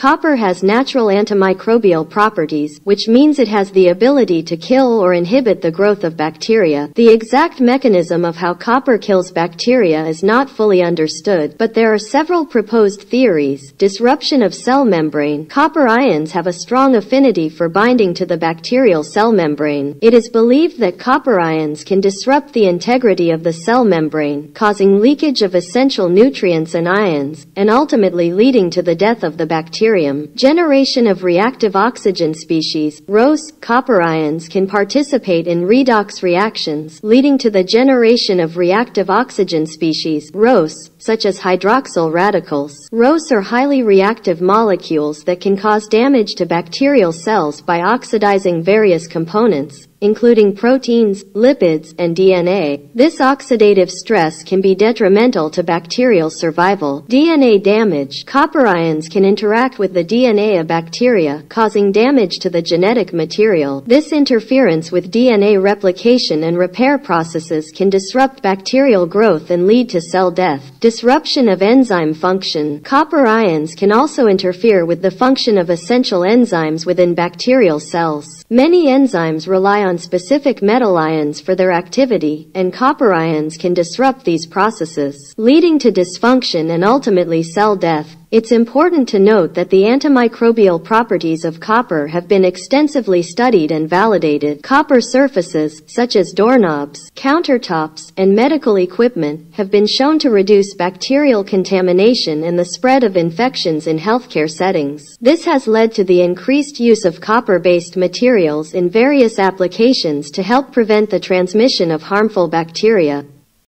Copper has natural antimicrobial properties, which means it has the ability to kill or inhibit the growth of bacteria. The exact mechanism of how copper kills bacteria is not fully understood, but there are several proposed theories. Disruption of cell membrane. Copper ions have a strong affinity for binding to the bacterial cell membrane. It is believed that copper ions can disrupt the integrity of the cell membrane, causing leakage of essential nutrients and ions, and ultimately leading to the death of the bacterium. Generation of reactive oxygen species, ROS, copper ions can participate in redox reactions, leading to the generation of reactive oxygen species, ROS, such as hydroxyl radicals. ROS are highly reactive molecules that can cause damage to bacterial cells by oxidizing various components, including proteins, lipids, and DNA. This oxidative stress can be detrimental to bacterial survival. DNA damage. Copper ions can interact with the DNA of bacteria, causing damage to the genetic material. This interference with DNA replication and repair processes can disrupt bacterial growth and lead to cell death. Disruption of enzyme function. Copper ions can also interfere with the function of essential enzymes within bacterial cells. Many enzymes rely specific metal ions for their activity, and copper ions can disrupt these processes, leading to dysfunction and ultimately cell death. It's important to note that the antimicrobial properties of copper have been extensively studied and validated. Copper surfaces, such as doorknobs, countertops, and medical equipment, have been shown to reduce bacterial contamination and the spread of infections in healthcare settings. This has led to the increased use of copper-based materials in various applications to help prevent the transmission of harmful bacteria.